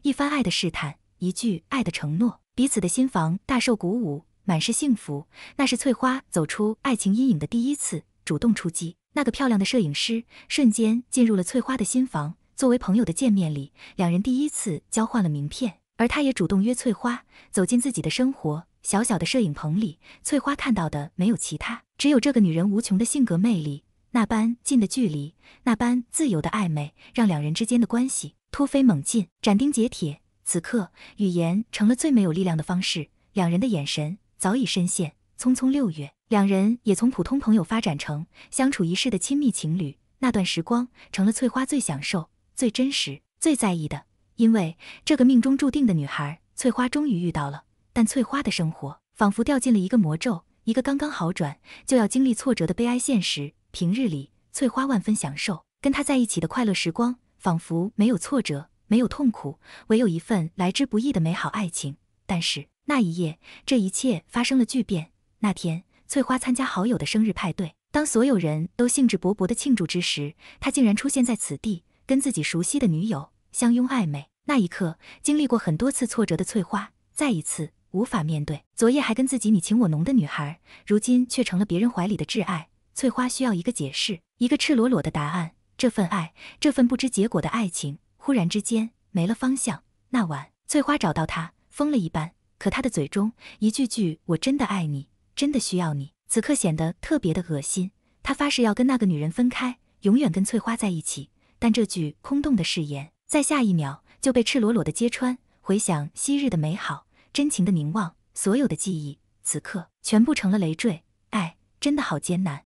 一番爱的试探，一句爱的承诺，彼此的心房大受鼓舞，满是幸福。那是翠花走出爱情阴影的第一次主动出击。那个漂亮的摄影师瞬间进入了翠花的心房。作为朋友的见面礼，两人第一次交换了名片，而他也主动约翠花走进自己的生活。小小的摄影棚里，翠花看到的没有其他，只有这个女人无穷的性格魅力。那般近的距离，那般自由的暧昧，让两人之间的关系突飞猛进，斩钉截铁。此刻，语言成了最没有力量的方式。两人的眼神早已深陷。匆匆六月，两人也从普通朋友发展成相处一世的亲密情侣。那段时光成了翠花最享受、最真实、最在意的。因为这个命中注定的女孩，翠花终于遇到了。但翠花的生活仿佛掉进了一个魔咒，一个刚刚好转就要经历挫折的悲哀现实。平日里，翠花万分享受跟他在一起的快乐时光，仿佛没有挫折，没有痛苦，唯有一份来之不易的美好爱情。但是那一夜，这一切发生了巨变。那天，翠花参加好友的生日派对，当所有人都兴致勃勃的庆祝之时，他竟然出现在此地，跟自己熟悉的女友相拥暧昧。那一刻，经历过很多次挫折的翠花，再一次无法面对昨夜还跟自己你情我浓的女孩，如今却成了别人怀里的挚爱。翠花需要一个解释，一个赤裸裸的答案。这份爱，这份不知结果的爱情，忽然之间没了方向。那晚，翠花找到他，疯了一般。可他的嘴中一句句“我真的爱你，真的需要你”，此刻显得特别的恶心。他发誓要跟那个女人分开，永远跟翠花在一起。但这句空洞的誓言，在下一秒就被赤裸裸的揭穿。回想昔日的美好，真情的凝望，所有的记忆，此刻全部成了累赘。爱真的好艰难。